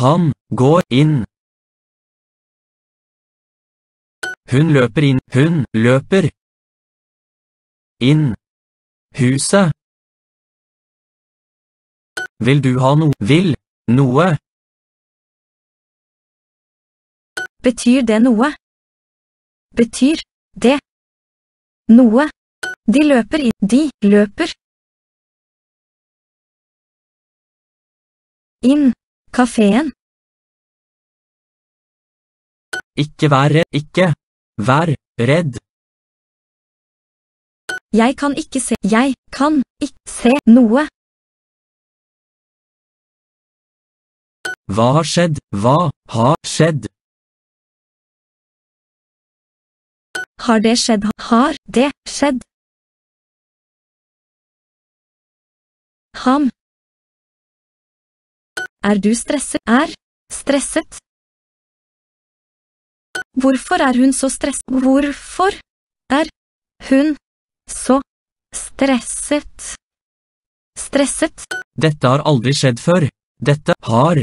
Han går inn. Hun løper inn. Hun løper inn. Huset. Vil du ha noe? Vil noe? Betyr det noe? Betyr det noe? De løper inn. De løper inn. Kafeen. Ikke vær redd. Ikke vær redd. Jeg kan ikke se. Jeg kan ikke se noe. Hva har skjedd? Hva har skjedd? Har det skjedd? Har det skjedd? Ham. Er du stresset? Er stresset? Hvorfor er hun så stresset? Hvorfor er hun så stresset? Stresset? Dette har aldri skjedd før. Dette har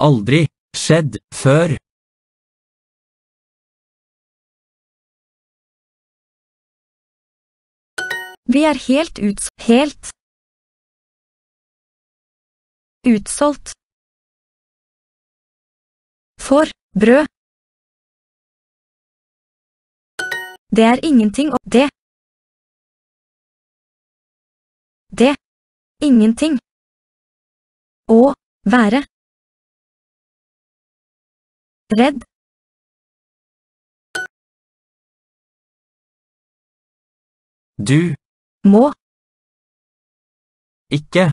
aldri skjedd før. Vi er helt uts... Helt utsolgt. For brød. Det er ingenting å det. Det. Ingenting. Å være. Redd. Du Må. ikke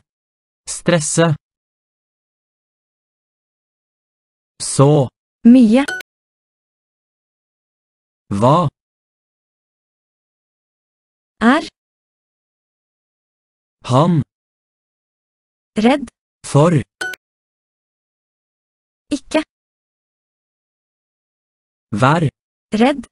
stresse. Så Mye. hva Er. han Redd. for Ikke. vær Redd.